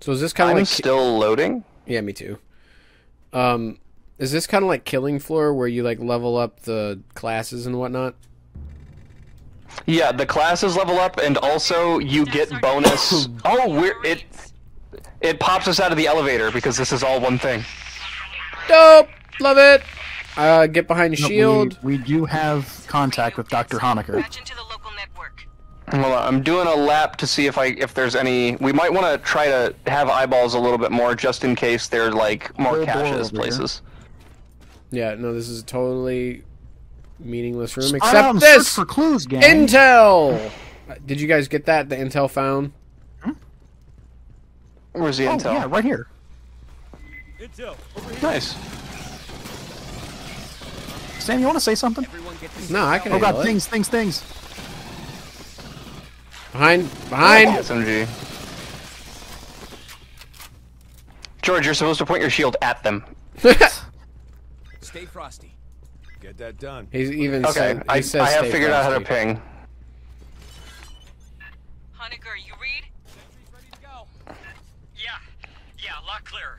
So is this kind of I'm like still loading. Yeah, me too. Um, is this kind of like Killing Floor, where you like level up the classes and whatnot? Yeah, the classes level up, and also you get bonus. Oh, we're it. It pops us out of the elevator because this is all one thing. Dope, love it. Uh, get behind No, shield. We, we do have contact with Dr. Honecker. Patch into the local network. Hold on, I'm doing a lap to see if I if there's any. We might want to try to have eyeballs a little bit more, just in case there's like more Whole door caches over here. places. Yeah, no, this is a totally meaningless room except out and search this for clues, gang. intel. Uh, Did you guys get that? The intel found. Where's the oh, intel? yeah, right here. Intel, over here. Nice. Sam, you want to say something? No, I can Oh handle god, it. things, things, things. Behind, behind. SMG. George, you're supposed to point your shield at them. Stay frosty. Get that done. He's even Okay, said. He I, says I have stay figured out how to ping. Honecker, you read? Yeah, yeah, a lot clearer.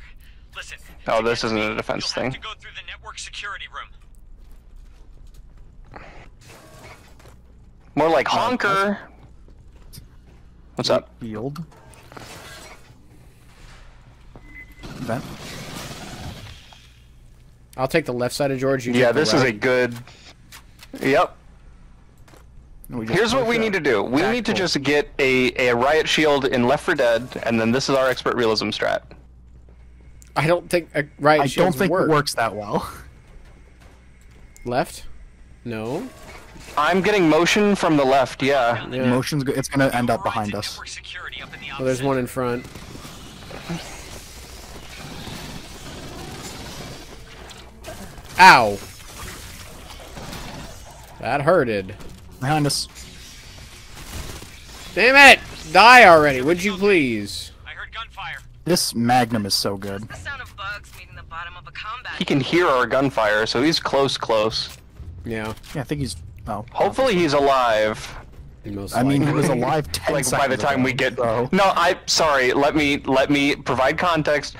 Listen. Oh, this isn't a me, defense you'll thing. Have to go through the network security room. More like honker. What's up? Field. Vent. I'll take the left side of George. You Yeah, take the this is a good. Yep. Here's what we need to do. We need to just get a, a riot shield in Left 4 Dead, and then this is our expert realism strat. I don't think uh, right. I don't think work. it works that well. Left? No. I'm getting motion from the left, yeah. Yeah. Motion's go- it's gonna end up behind us. Network security up in the Well, there's one in front. Ow. That hurted. Behind us. Damn it! Die already, would you please? I heard gunfire. This Magnum is so good. The sound of bugs meeting the bottom of a combat. He can hear our gunfire, so he's close, close. Yeah. Yeah, I think he's. Oh. Hopefully he's alive. Most I mean, he was alive ten Like seconds by the time ago, we get so- No, I sorry, let me let me provide context.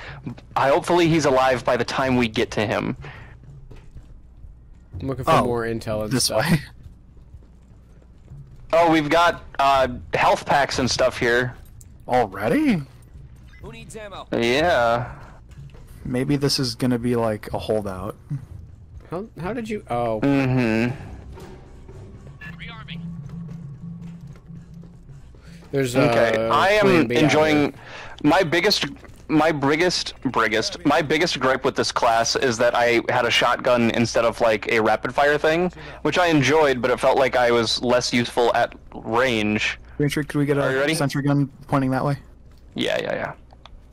I hopefully he's alive by the time we get to him. I'm looking for Oh, more intel and This stuff. way. Oh, we've got uh health packs and stuff here. Already? Who needs ammo? Yeah. Maybe this is gonna be like a holdout. How, how did you? Oh, Mm-hmm. There's. Okay. Uh, I am enjoying my biggest my biggest biggest my biggest gripe with this class is that I had a shotgun instead of like a rapid fire thing, which I enjoyed, but it felt like I was less useful at range. Richard, could we get Are you a ready? sentry gun pointing that way? Yeah, yeah, yeah.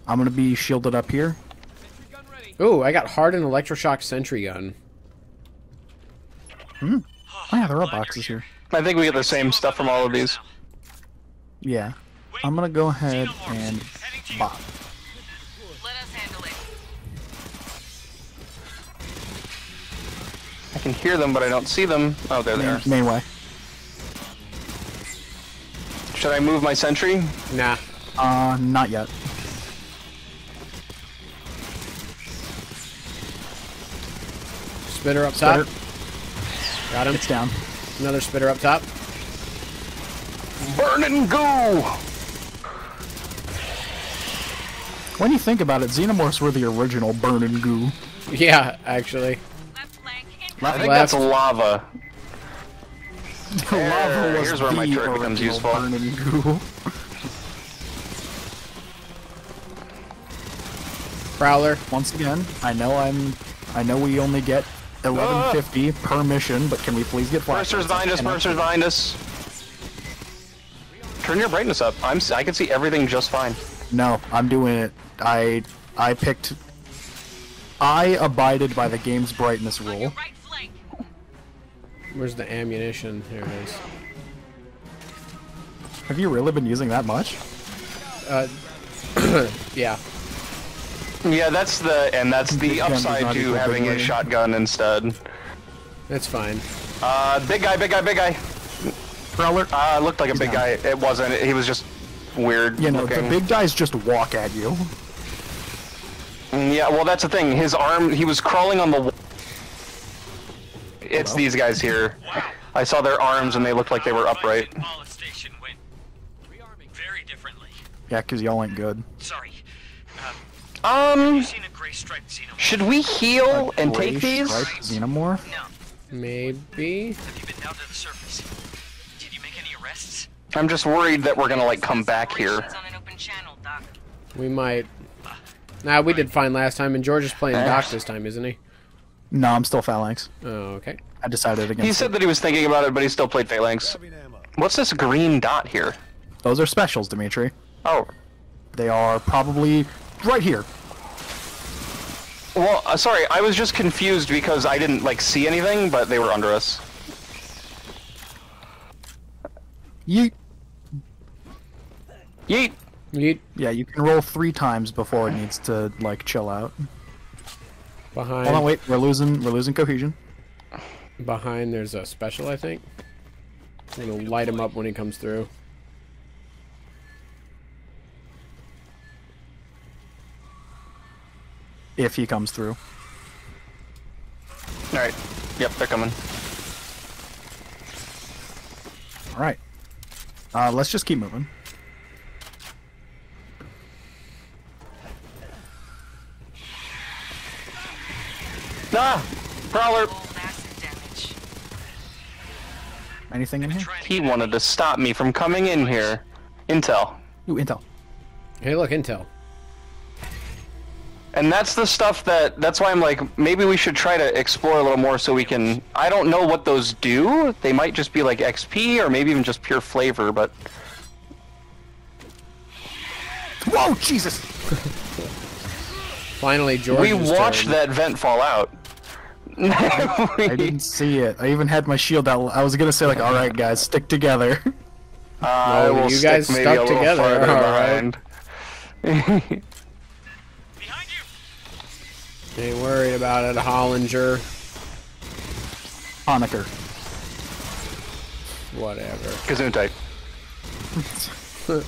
I'm gonna be shielded up here. Gun ready. Ooh, I got hardened electroshock sentry gun. Hmm. Oh yeah, there are Glad you're boxes here. I think we get the same stuff from all of these. Yeah. I'm gonna go ahead and Heading bop. Let us handle it. I can hear them, but I don't see them. Oh, there they are. Main, main way. Should I move my sentry? Nah. Uh, not yet. Spitter up top. Spitter. Got him. It's down. Another spitter up top. Burn and go! When you think about it, Xenomorphs were the original burn and goo. Yeah, actually. Left flank. I think Left. that's lava. Lava was here's where my the becomes original useful. Burn and goo. Prowler. Once again, I know I'm. I know we only get 1150 per mission, but can we please get Mercer's flashlights? behind us, Cannot- Mercer's behind us. Turn your brightness up. I'm s- I can see everything just fine. No, I'm doing it. I I picked. I abided by the game's brightness rule. right. Where's the ammunition? Here it is. Have you really been using that much? Uh, yeah. Yeah, that's the and that's the Big upside to having a shotgun instead. That's fine. Uh, big guy, big guy, big guy. Prowler. Uh, looked like a He's big down. guy. It wasn't. He was just weird. You know, looking. the big guys just walk at you. Mm, Yeah, well, that's the thing. His arm, he was crawling on the wall. It's these guys here. I saw their arms and they looked like they were upright. Station went very differently. Yeah, because y'all ain't good. Sorry. Um, Um, you seen a gray striped xenomorph? should we heal and take these? striped Xenomorph? No. Maybe. Have you been down to the surface? I'm just worried that we're gonna like come back here. Operations on an open channel, We might. Nah, we did fine last time, and George is playing Doc this time, isn't he? No, I'm still Phalanx. Oh, okay. I decided against He it. said that he was thinking about it, but he still played Phalanx. What's this green dot here? Those are specials, Dimitri. Oh, They are probably right here. well, uh, sorry, I was just confused because I didn't like see anything, but they were under us. You, Yeet. Yeet. yeah, you can roll three times before it needs to like chill out. Behind. Hold on, wait, we're losing, we're losing cohesion. Behind, there's a special, I think. I'm gonna light him up when he comes through. If he comes through. All right. Yep, they're coming. All right. Uh, let's just keep moving. Ah, Prowler. Old acid damage. Anything in here? He wanted to stop me from coming in here. Intel. Ooh, intel. Hey, look, intel. And that's the stuff that that's why I'm like maybe we should try to explore a little more so we can I don't know what those do. They might just be like XP or maybe even just pure flavor, but Whoa, Jesus! Finally, George. we watched that vent fall out. I didn't see it. I even had my shield out. I was gonna say like, all right, guys, stick together. I Oh, will you stick guys maybe stuck a together, alright. behind. behind you. Ain't worried about it, Hollinger. Honecker. Whatever. Gesundheit. I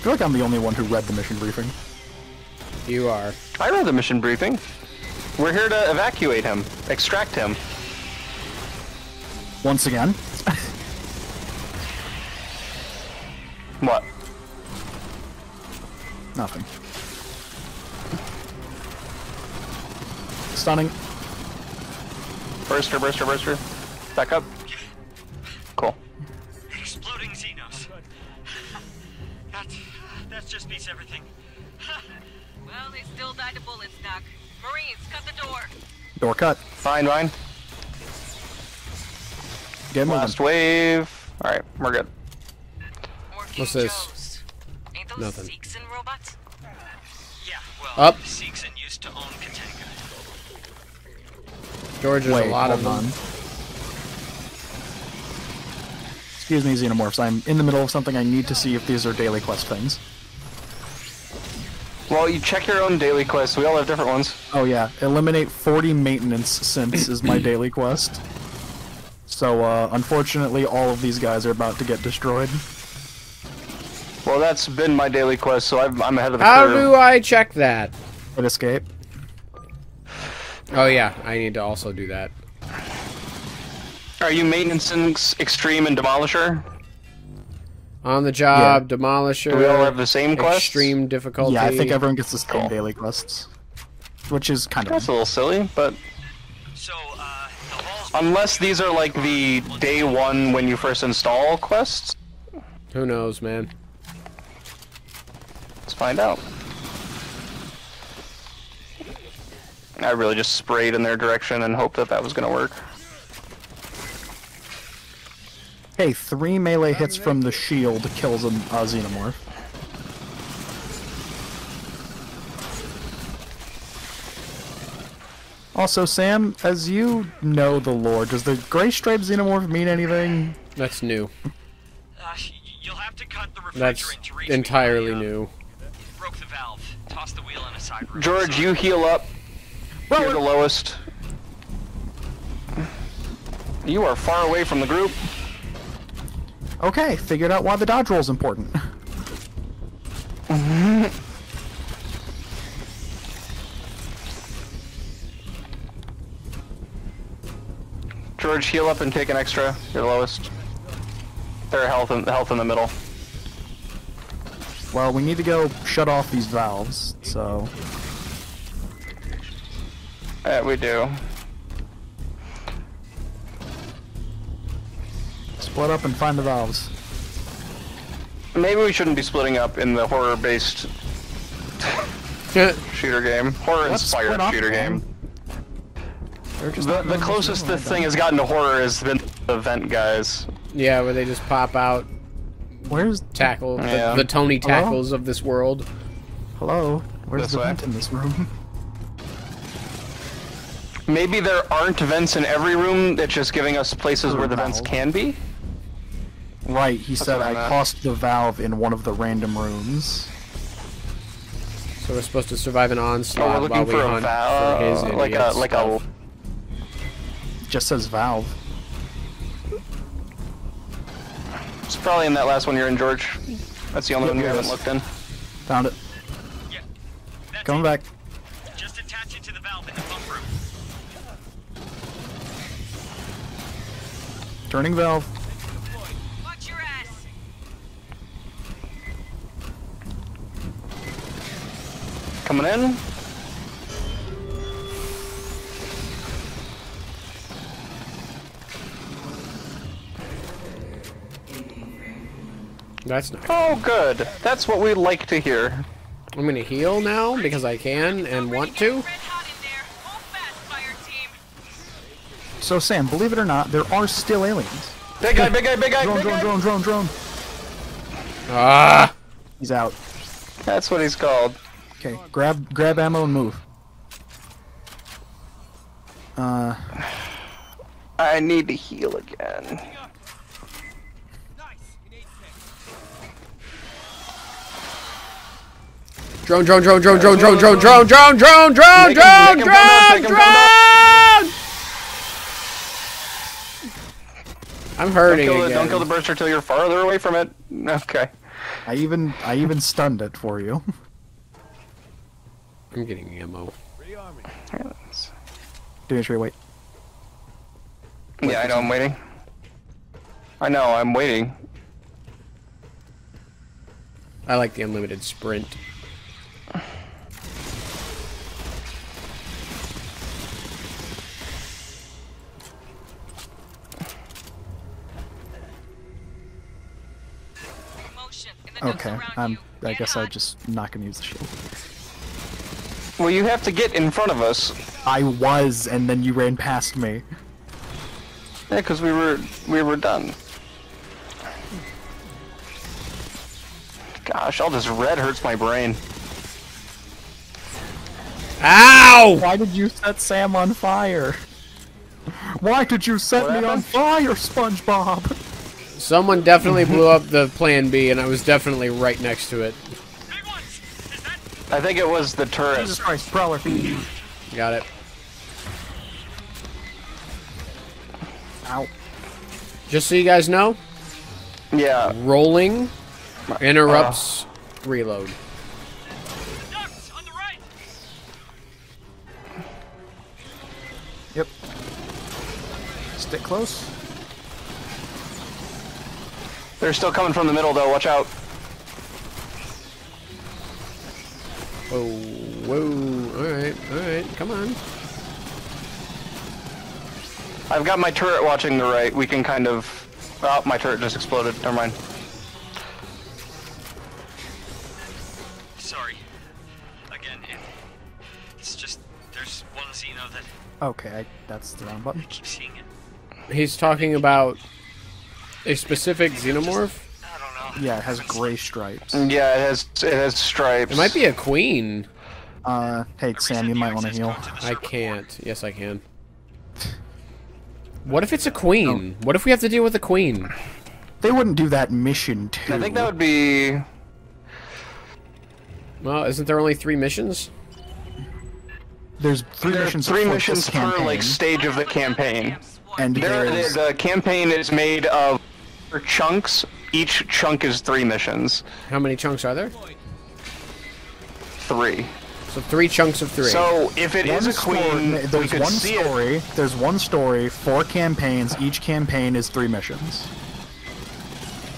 feel like I'm the only one who read the mission briefing. You are. I read the mission briefing. We're here to evacuate him, extract him. Once again. What? Nothing. Stunning. Burster, burster, burster. Back up. Door cut. Fine, fine. Get moving. Last wave. Alright, we're good. More What's this? Ain't those Nothing. Seegson robots? Yeah, well, Up. Seegson used to own Katanga. George, there's Wait, a lot of them. on. Excuse me, Xenomorphs. I'm in the middle of something. I need to see if these are daily quest things. Well, you check your own daily quests. We all have different ones. Oh yeah, eliminate 40 maintenance synths is my daily quest. So, uh, unfortunately, all of these guys are about to get destroyed. Well, that's been my daily quest, so I'm, I'm ahead of the How curve. do I check that? Hit escape. Oh yeah, I need to also do that. Are you maintenance extreme and demolisher? On the job, demolisher. Do we all have the same quests? Extreme difficulty. Yeah, I think everyone gets the same Cool. daily quests. Which is kind of That's of... a little silly, but So, uh, the unless these are like the day one when you first install quests, Who knows, man? let's find out. I really just sprayed in their direction and hoped that that was gonna work. Hey, three melee hits from the shield kills a, a xenomorph. Also, Sam, as you know the lore, does the gray striped xenomorph mean anything? That's new. Uh, you'll have to cut the That's to me. entirely I, uh, new. Broke the valve. Tossed the wheel in a side room. George, you heal up. You're the lowest. You are far away from the group. Okay, figured out why the dodge roll's important. George, heal up and take an extra. Your lowest. Their health in health in the middle. Well, we need to go shut off these valves, so... Yeah, we do. Split up and find the valves. Maybe we shouldn't be splitting up in the horror-based shooter game. Horror-inspired shooter game. The, the closest this thing has gotten to horror has been the vent guys. yeah, where they just pop out. Where's... tackle Yeah. the, the Tony Hello? tackles of this world. Hello? Where's This the way. vent in this room? Maybe there aren't vents in every room, it's just giving us places where the vents can be? Right, he said I I tossed the valve in one of the random rooms. So we're supposed to survive an Oh, onslaught we're while looking we for a hunt for his valve, like a like stuff. a. Just says valve. It's probably in that last one you're in, George. That's the only Yep, one you haven't looked in. Found it. Yeah. Coming it. back. Just attach it to the valve in the pump room. Turning valve. Watch your ass. Coming in. That's nice. Oh, good. That's what we like to hear. I'm gonna heal now because I can and want to. Red hot in there. Hold fast, fire team. So Sam, believe it or not, there are still aliens. Big guy, big guy, big guy, Drone, big drone, guy. drone, drone, drone. Ah! He's out. That's what he's called. Okay, grab grab ammo and move. Uh, I need to heal again. Nice. You need six. Drone, drone, drone, drone, drone, drone, drone, drone, drone, drone, drone, drone, make him come up, drone, make him come up. drone! I'm Don't hurting kill, the, again. don't kill the burster till you're farther away from it. Okay. I even I even stunned it for you. I'm getting ammo. Rearming. Dimitri, wait. Yeah, I know. I'm waiting. I know. I'm waiting. I like the unlimited sprint. Motion. And the notes Okay, I'm. I guess I'm just not gonna use the shield. Well, you have to get in front of us. I was, and then you ran past me. Yeah, because we were we were done. Gosh, all this red hurts my brain. Ow! Why did you set Sam on fire? Why did you set What me on fire, SpongeBob? Someone definitely blew up the plan B, and I was definitely right next to it. Big ones! Is that I think it was the turret. Jesus Christ, Prowler. Got it. Ow. Just so you guys know, Yeah. rolling interrupts uh. reload. ducks on the right? Yep. Stick close. They're still coming from the middle, though. Watch out. Oh, whoa, whoa. Alright, alright, come on. I've got my turret watching the right. We can kind of. Oh, my turret just exploded. Never mind. Sorry. Again, it's just there's one Xeno that Okay, I, that's the wrong button. I keep seeing it. He's talking about a specific xenomorph. I don't know. Yeah, it has gray stripes. Yeah, it has it has stripes. It might be a queen. Uh, hey Sam, you might want to heal. I can't. Yes, I can. What if it's a queen? What if we have to deal with a queen? They wouldn't do that mission too. I think that would be. Well, isn't there only three missions? There's three There missions. three missions this per like stage of the campaign. and There, there's the, the campaign is made of chunks. Each chunk is three missions. How many chunks are there? three. So three chunks of three. So if it is One a story- queen, we there's could one see it. story. There's one story, four campaigns. Each campaign is three missions.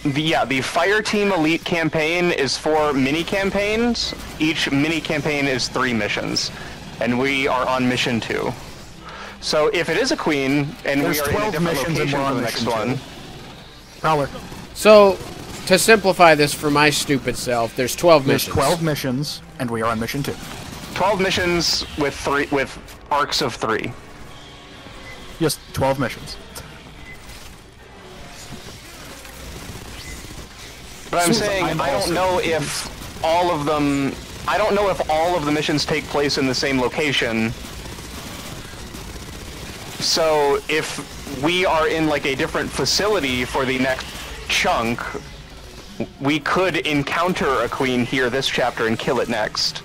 The, yeah, the Fireteam Elite campaign is four mini campaigns. Each mini campaign is three missions, and we are on mission two. So if it is a queen, and There's we are in a 12 different missions and location we're for on the next mission one, two. Prowler. So, to simplify this for my stupid self, there's 12 There's missions. 12 missions, and we are on mission two. 12 missions with three with arcs of three. Just 12 missions. But I'm So saying I'm I don't also know if all of them. I don't know if all of the missions take place in the same location. So if we are in like a different facility for the next chunk, we could encounter a queen here this chapter and kill it next.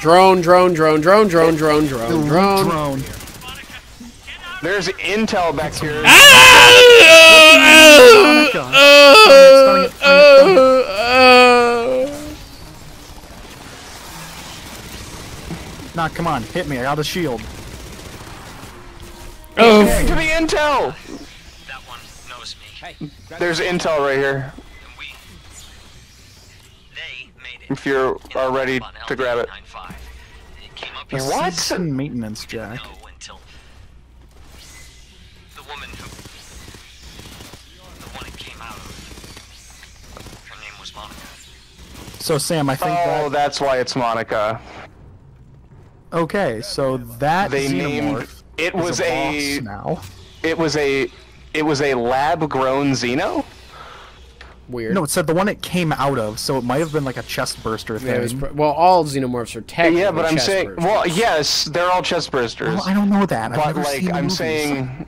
Drone, drone, drone, drone, drone, drone, drone, drone. Drone. There's intel back here. Monica. Ah, ah, ah. Nah, come on, hit me. I got a shield. Oh, To the intel. That one knows me. Hey, grab There's intel right here. We. They made it. If you are ready to grab it. LD95. It came up here What? Maintenance, Jack. until the woman who the one it came out of. Her name was Monica. So Sam, I think Oh, that. that's why it's Monica. Okay, so that They named xenomorph it is was a, a now. it was a it was a lab grown Xeno. weird. No, it said the one it came out of, so it might have been like a chest burster thing. Yeah, it was pr- well, all xenomorphs are technically Yeah, but I'm chest saying bursters. well, yes, they're all chest bursters. well, I don't know that. I've but never like seen I'm movies. saying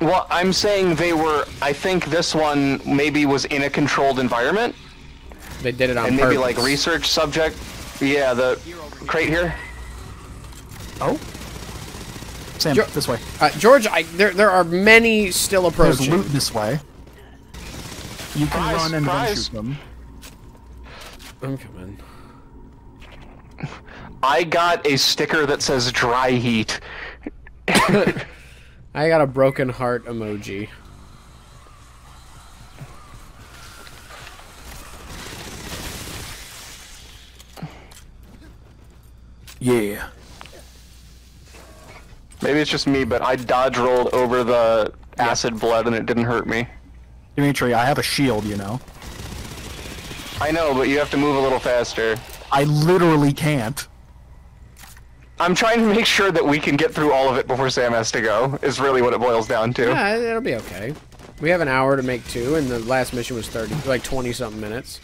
well, I'm saying they were I think this one maybe was in a controlled environment they did it on and maybe purpose. like research subject. Yeah, the crate here. Oh, Sam, Jo- this way. Uh, George, I, there there are many still approaching. There's approaching. loot this way. You can Surprise, run and then shoot them. I'm coming. I got a sticker that says dry heat. I got a broken heart emoji. Yeah. Maybe it's just me, but I dodge rolled over the acid blood and it didn't hurt me. Dimitri, I have a shield, you know. I know, but you have to move a little faster. I literally can't. I'm trying to make sure that we can get through all of it before Sam has to go. Is really what it boils down to. Yeah, it'll be okay. We have an hour to make two, and the last mission was thirty, like twenty something minutes.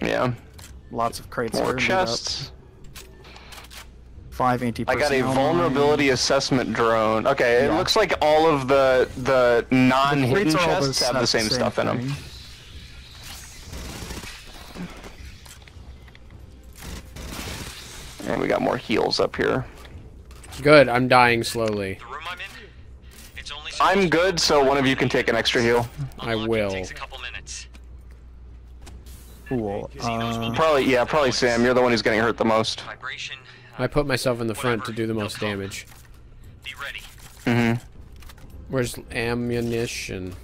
Yeah. Lots of crates. More here, up. chests. Five anti I got a vulnerability assessment drone. Okay, it looks like all of the the non-hidden Crates chests have the same, stuff in them. And we got more heals up here. Good. I'm dying slowly. I'm in. It's only. I'm good, so one of you can take an extra heal. I will. Takes a couple minutes. Cool. Uh, Probably, yeah, probably Sam. You're the one who's getting hurt the most. Vibration. I put myself in the front to do the most damage. Be ready. Mm-hmm. Where's ammunition?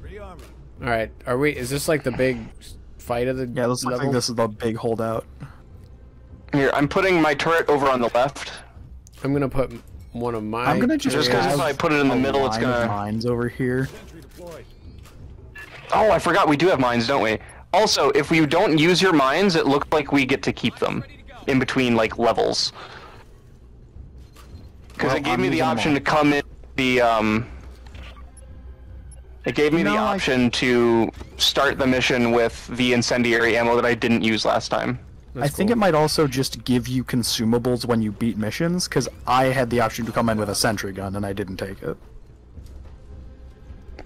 Pretty. All right. Are we? Is this like the big fight of the yeah, this looks level? like this is the big holdout. Here, I'm putting my turret over on the left. I'm gonna put one of my. I'm gonna just because if I put it in the middle, it's gonna- mines over here. Oh, I forgot we do have mines, don't we? Also, if we don't use your mines, it looks like we get to keep them in between like levels. Because Well, it gave I'm me the option all. to come in the um. It gave me the No, I- option to start the mission with the incendiary ammo that I didn't use last time. I think it might also just give you consumables when you beat missions, because I had the option to come in with a sentry gun and I didn't take it.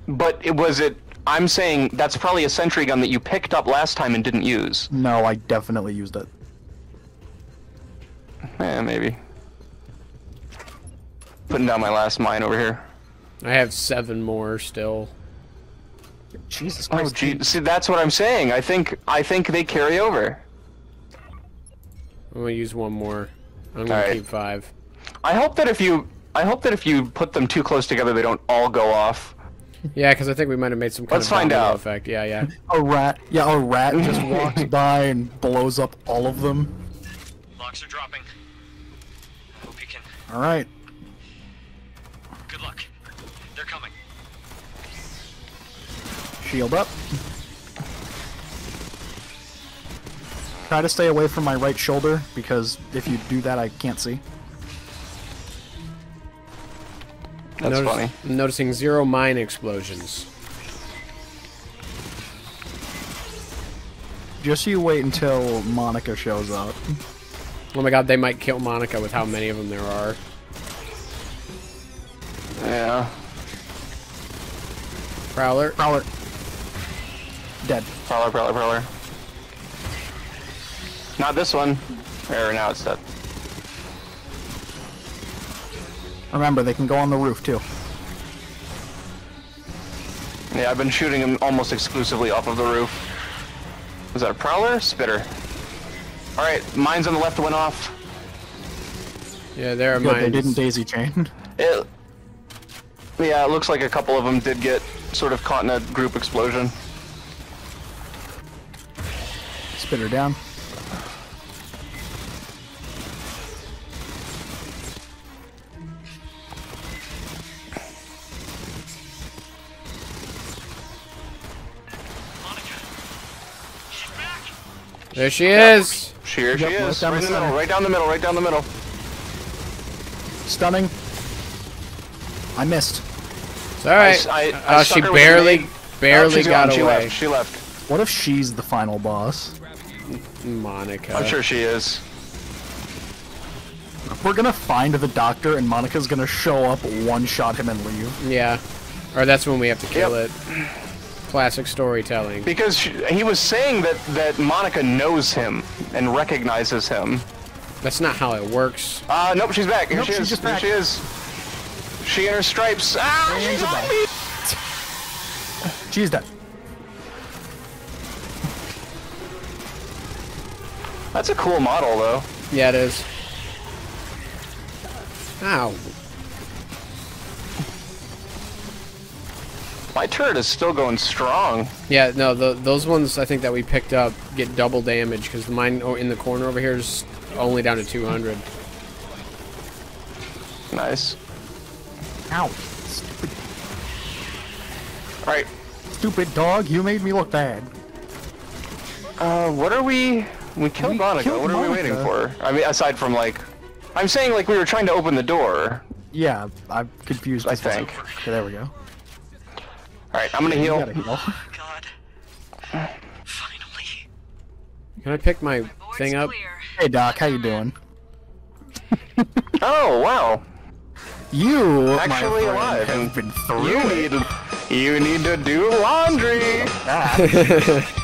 But it was it. I'm saying that's probably a sentry gun that you picked up last time and didn't use. No, I definitely used it. Eh, maybe. Putting down my last mine over here. I have seven more still. Jesus Oh, Christ. gee, see, that's what I'm saying. I think I think they carry over. I'm gonna use one more. I'm gonna Alright. keep five. I hope that if you, I hope that if you put them too close together, they don't all go off. Yeah, because I think we might have made some kind Let's of find out. effect. Yeah, yeah. A rat. Yeah, a rat just walks by and blows up all of them. Locks are dropping. Hope you can. All right. Good luck. They're coming. Shield up. Try to stay away from my right shoulder because if you do that, I can't see. That's Notice- funny. I'm noticing zero mine explosions. Just you wait until Monica shows up. Oh my god, they might kill Monica with how many of them there are. Yeah. Prowler. Prowler. Dead. Prowler, prowler, prowler. Not this one. There, now it's dead. Remember, they can go on the roof too. Yeah, I've been shooting them almost exclusively off of the roof. Was that a prowler? Spitter. Alright, mines on the left went off. Yeah, there are Good, mines. they didn't daisy chain. It, yeah, it looks like a couple of them did get sort of caught in a group explosion. Spit her down. Monica. She's back. There she is. Here she Yep, right is. down Right the in the middle, right down the middle, right down the middle. Stunning. I missed. It's all right. I- I uh, she her with a barely, barely Oh, got gone. She away. left. She left. What if she's the final boss? Monica. I'm sure she is. We're gonna find the doctor and Monica's gonna show up, one-shot him and leave. Yeah. Or that's when we have to kill Yep. it. Classic storytelling. Because she, he was saying that, that Monica knows him and recognizes him. That's not how it works. Uh, nope, she's back. Here Nope, she she's is. just Here back. she is. She and her stripes. Ah, And she's goodbye. on me. She's dead. That's a cool model, though. Yeah, it is. Ow. My turret is still going strong. Yeah, no, the, those ones I think that we picked up get double damage because the mine in the corner over here is only down to 200. Nice. Ow. Stupid, All right. stupid dog, you made me look bad. Uh, what are we? We killed We Monica. killed what are we waiting for? I mean, aside from like, I'm saying like we were trying to open the door. Yeah, I'm confused. I think. Okay, there we go. All right, I'm gonna You heal. gotta heal. God. Finally. Can I pick my Board's thing up? clear. Hey Doc, how you doing? Oh wow! You, Actually alive. have been through You it. need, you need to do laundry. Ah,